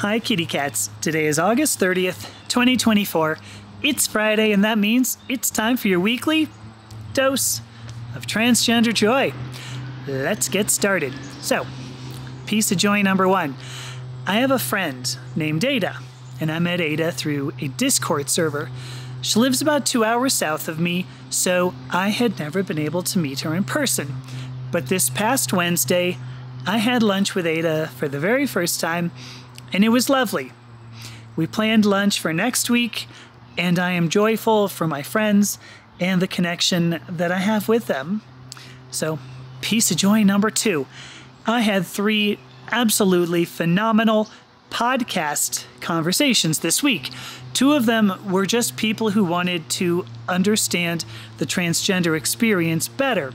Hi, kitty cats. Today is August 30th, 2024. It's Friday, and that means it's time for your weekly dose of transgender joy. Let's get started. So, piece of joy number one. I have a friend named Ada, and I met Ada through a Discord server. She lives about two hours south of me, so I had never been able to meet her in person. But this past Wednesday, I had lunch with Ada for the very first time, and it was lovely. We planned lunch for next week, and I am joyful for my friends and the connection that I have with them. So, piece of joy number two. I had three absolutely phenomenal podcast conversations this week. Two of them were just people who wanted to understand the transgender experience better.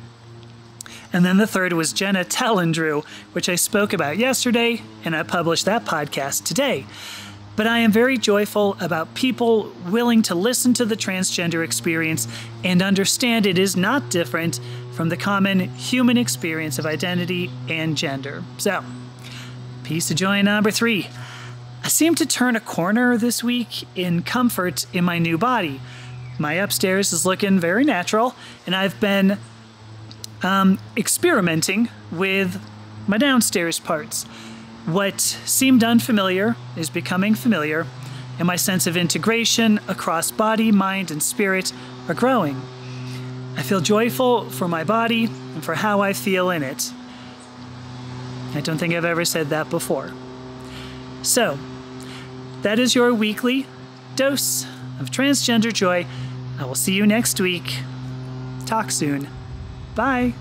And then the third was Jenna Tellendrew, which I spoke about yesterday, and I published that podcast today. But I am very joyful about people willing to listen to the transgender experience and understand it is not different from the common human experience of identity and gender. So, piece of joy number three. I seem to turn a corner this week in comfort in my new body. My upstairs is looking very natural, and I've been um, experimenting with my downstairs parts. What seemed unfamiliar is becoming familiar, and my sense of integration across body, mind, and spirit are growing. I feel joyful for my body and for how I feel in it. I don't think I've ever said that before. So, that is your weekly dose of transgender joy. I will see you next week. Talk soon. Bye.